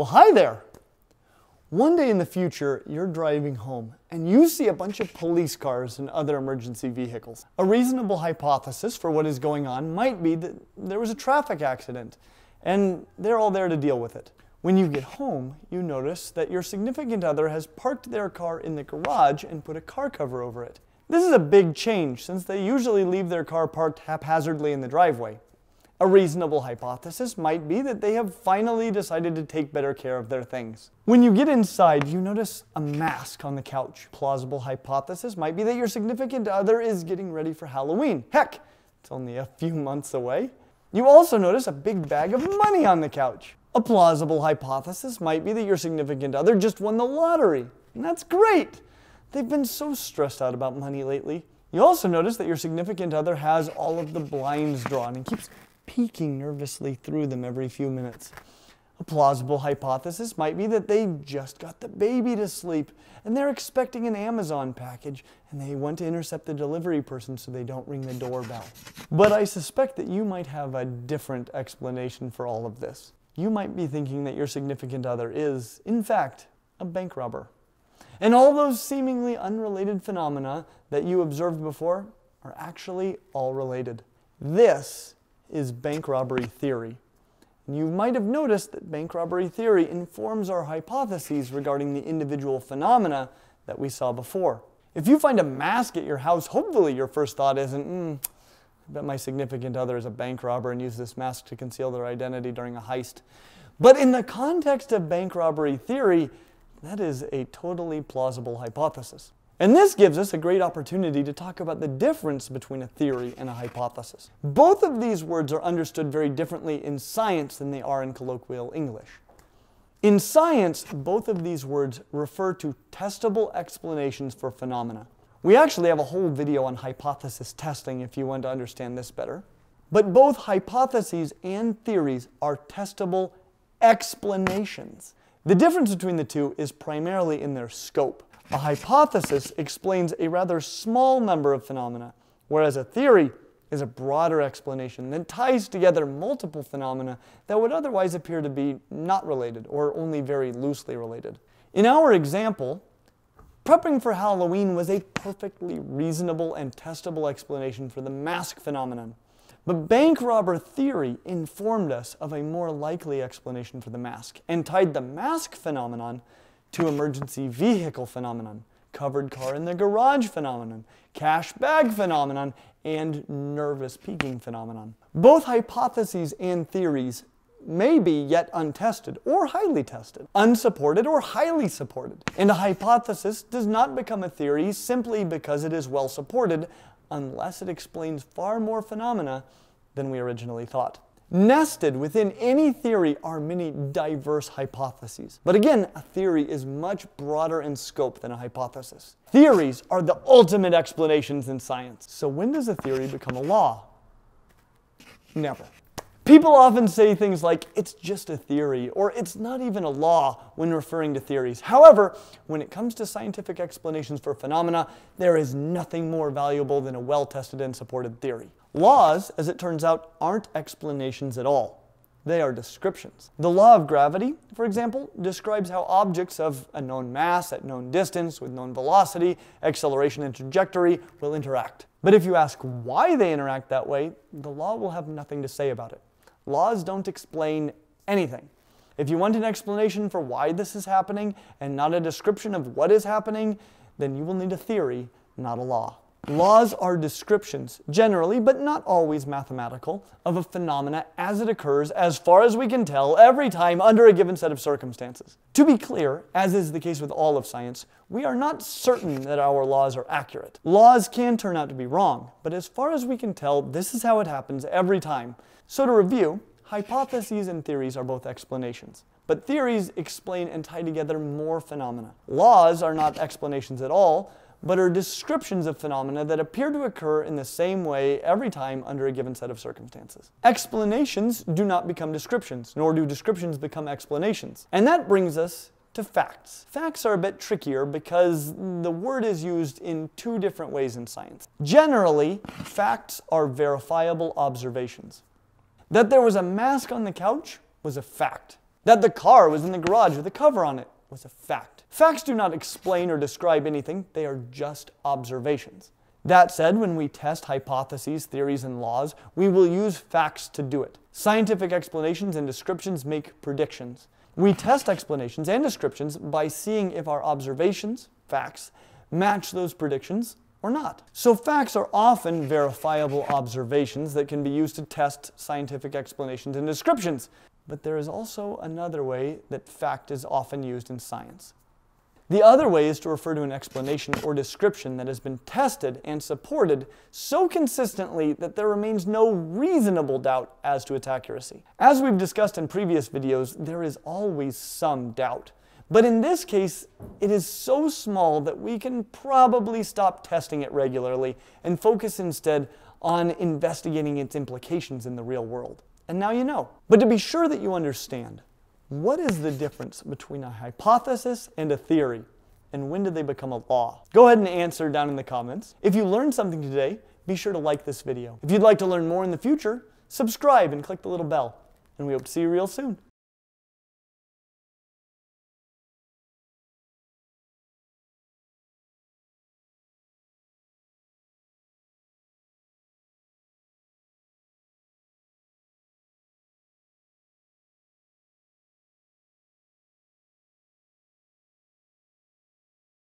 Well, hi there. One day in the future, you're driving home and you see a bunch of police cars and other emergency vehicles. A reasonable hypothesis for what is going on might be that there was a traffic accident and they're all there to deal with it. When you get home, you notice that your significant other has parked their car in the garage and put a car cover over it. This is a big change since they usually leave their car parked haphazardly in the driveway. A reasonable hypothesis might be that they have finally decided to take better care of their things. When you get inside, you notice a mask on the couch. Plausible hypothesis might be that your significant other is getting ready for Halloween. Heck, it's only a few months away. You also notice a big bag of money on the couch. A plausible hypothesis might be that your significant other just won the lottery. And that's great. They've been so stressed out about money lately. You also notice that your significant other has all of the blinds drawn and keeps peeking nervously through them every few minutes. A plausible hypothesis might be that they just got the baby to sleep and they're expecting an Amazon package and they want to intercept the delivery person so they don't ring the doorbell. But I suspect that you might have a different explanation for all of this. You might be thinking that your significant other is, in fact, a bank robber. And all those seemingly unrelated phenomena that you observed before are actually all related. This is bank robbery theory. And you might have noticed that bank robbery theory informs our hypotheses regarding the individual phenomena that we saw before. If you find a mask at your house, hopefully your first thought isn't, hmm, I bet my significant other is a bank robber and used this mask to conceal their identity during a heist. But in the context of bank robbery theory, that is a totally plausible hypothesis. And this gives us a great opportunity to talk about the difference between a theory and a hypothesis. Both of these words are understood very differently in science than they are in colloquial English. In science, both of these words refer to testable explanations for phenomena. We actually have a whole video on hypothesis testing if you want to understand this better. But both hypotheses and theories are testable explanations. The difference between the two is primarily in their scope. A hypothesis explains a rather small number of phenomena, whereas a theory is a broader explanation that ties together multiple phenomena that would otherwise appear to be not related or only very loosely related. In our example, prepping for Halloween was a perfectly reasonable and testable explanation for the mask phenomenon. But bank robber theory informed us of a more likely explanation for the mask and tied the mask phenomenon to emergency vehicle phenomenon, covered car in the garage phenomenon, cash bag phenomenon, and nervous peeking phenomenon. Both hypotheses and theories may be yet untested or highly tested, unsupported or highly supported. And a hypothesis does not become a theory simply because it is well supported unless it explains far more phenomena than we originally thought. Nested within any theory are many diverse hypotheses. But again, a theory is much broader in scope than a hypothesis. Theories are the ultimate explanations in science. So when does a theory become a law? Never. People often say things like, it's just a theory, or it's not even a law when referring to theories. However, when it comes to scientific explanations for phenomena, there is nothing more valuable than a well-tested and supported theory. Laws, as it turns out, aren't explanations at all. They are descriptions. The law of gravity, for example, describes how objects of a known mass at known distance with known velocity, acceleration, and trajectory will interact. But if you ask why they interact that way, the law will have nothing to say about it. Laws don't explain anything. If you want an explanation for why this is happening and not a description of what is happening, then you will need a theory, not a law. Laws are descriptions, generally, but not always mathematical, of a phenomena as it occurs, as far as we can tell, every time under a given set of circumstances. To be clear, as is the case with all of science, we are not certain that our laws are accurate. Laws can turn out to be wrong, but as far as we can tell, this is how it happens every time. So to review, hypotheses and theories are both explanations. But theories explain and tie together more phenomena. Laws are not explanations at all, but are descriptions of phenomena that appear to occur in the same way every time under a given set of circumstances. Explanations do not become descriptions, nor do descriptions become explanations. And that brings us to facts. Facts are a bit trickier because the word is used in two different ways in science. Generally, facts are verifiable observations. That there was a mask on the couch was a fact. That the car was in the garage with a cover on it was a fact. Facts do not explain or describe anything, they are just observations. That said, when we test hypotheses, theories, and laws, we will use facts to do it. Scientific explanations and descriptions make predictions. We test explanations and descriptions by seeing if our observations, facts, match those predictions or not. So facts are often verifiable observations that can be used to test scientific explanations and descriptions. But there is also another way that fact is often used in science. The other way is to refer to an explanation or description that has been tested and supported so consistently that there remains no reasonable doubt as to its accuracy. As we've discussed in previous videos, there is always some doubt. But in this case, it is so small that we can probably stop testing it regularly and focus instead on investigating its implications in the real world. And now you know. But to be sure that you understand, what is the difference between a hypothesis and a theory? And when do they become a law? Go ahead and answer down in the comments. If you learned something today, be sure to like this video. If you'd like to learn more in the future, subscribe and click the little bell. And we hope to see you real soon.